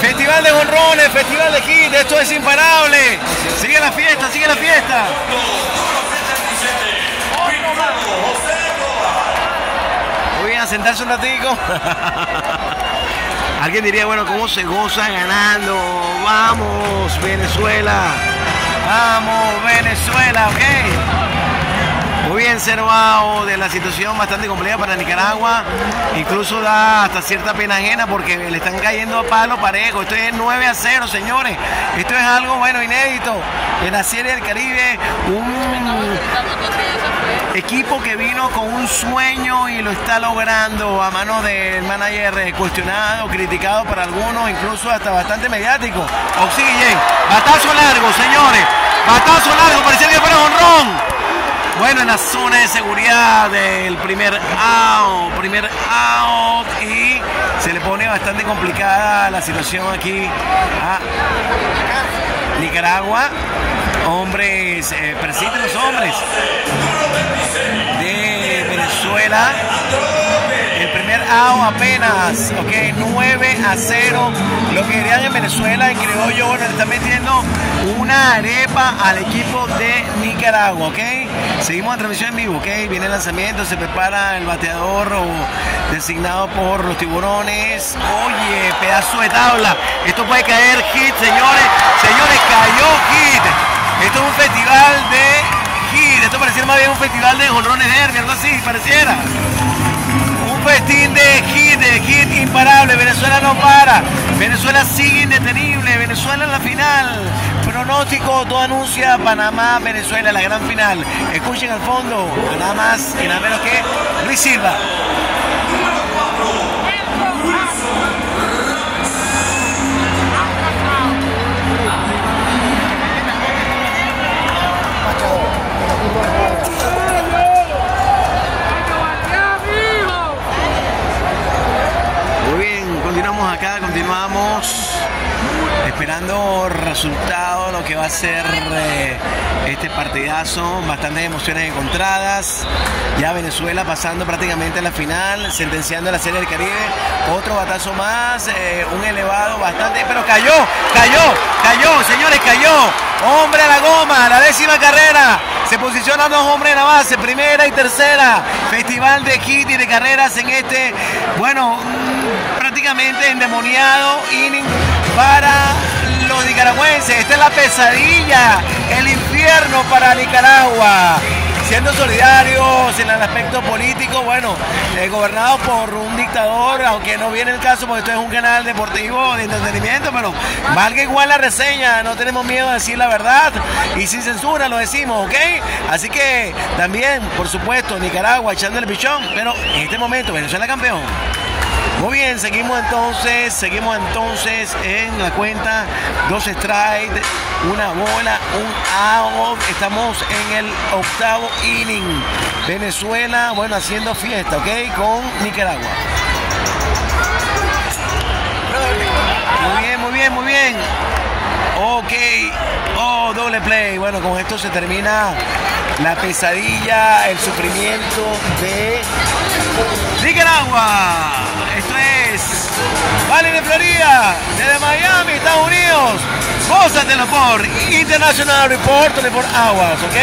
Festival de honrones, festival de hit, esto es imparable. Sigue la fiesta, sigue la fiesta. Bien, a sentarse un ratico. Alguien diría, bueno, ¿cómo se goza ganando? Vamos, Venezuela. Vamos, Venezuela, ok. Observado de la situación bastante compleja para Nicaragua. Incluso da hasta cierta pena ajena porque le están cayendo a palo parejo. Esto es 9 a 0, señores. Esto es algo, bueno, inédito. En la Serie del Caribe, un equipo que vino con un sueño y lo está logrando a mano del manager eh, cuestionado, criticado para algunos, incluso hasta bastante mediático. Oxygen, batazo largo, señores. Batazo largo, parecía que fuera honrón. Bueno, en la zona de seguridad del primer out, primer out y se le pone bastante complicada la situación aquí a Nicaragua. Hombres, eh, los hombres de Venezuela. El apenas, ok, 9 a 0. Lo que querían en Venezuela, en criollo, bueno, le están metiendo una arepa al equipo de Nicaragua, ok. Seguimos en transmisión en vivo, ok. Viene el lanzamiento, se prepara el bateador designado por los tiburones. Oye, pedazo de tabla. Esto puede caer hit, señores. Señores, cayó hit. Esto es un festival de hit. Esto pareciera más bien un festival de jonrones derby, algo así, pareciera. Festín de hit, de hit imparable. Venezuela no para. Venezuela sigue indetenible. Venezuela en la final. Pronóstico, todo anuncia Panamá, Venezuela, la gran final. Escuchen al fondo, nada más y nada menos que Luis Silva. Acá, continuamos esperando resultado, lo que va a ser eh, este partidazo, bastantes emociones encontradas. Ya Venezuela pasando prácticamente a la final, sentenciando la Serie del Caribe. Otro batazo más, eh, un elevado bastante, pero cayó, cayó, cayó, señores, cayó. Hombre a la goma, la décima carrera. Se posicionan dos hombres en la base, primera y tercera. Festival de hit y de carreras en este, bueno, prácticamente endemoniado inning para los nicaragüenses. Esta es la pesadilla, el infierno para Nicaragua. Siendo solidarios en el aspecto político, bueno, eh, gobernados por un dictador, aunque no viene el caso porque esto es un canal deportivo de entretenimiento, pero valga igual la reseña, no tenemos miedo a decir la verdad y sin censura lo decimos, ¿ok? Así que también, por supuesto, Nicaragua echando el pichón, pero en este momento Venezuela campeón. Muy bien, seguimos entonces, seguimos entonces en la cuenta, dos strikes, una bola, un out, estamos en el octavo inning. Venezuela, bueno, haciendo fiesta, ¿ok? Con Nicaragua. Muy bien, muy bien, muy bien. Ok, oh, doble play. Bueno, con esto se termina la pesadilla, el sufrimiento de Nicaragua. Flores, Valen de Florida, desde Miami, Estados Unidos. Gózatelo por International Report por aguas, ¿ok?